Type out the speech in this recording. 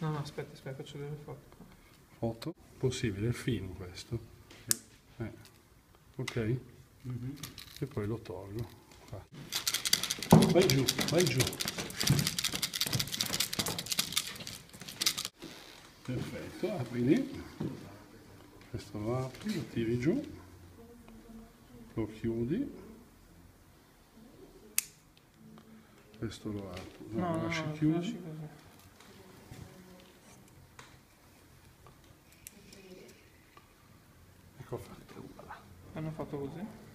No, no, aspetta, aspetta, faccio delle foto. Foto. Possibile, è fino questo. Eh. Ok? E poi lo tolgo. Qua. Vai giù, vai giù. Perfetto, apri lì. Questo lo apri, lo tiri giù. Lo chiudi. Questo lo apri. No, No, lo no, lasci chiuso. lasci così. Ecco fatto. Hanno fatto così?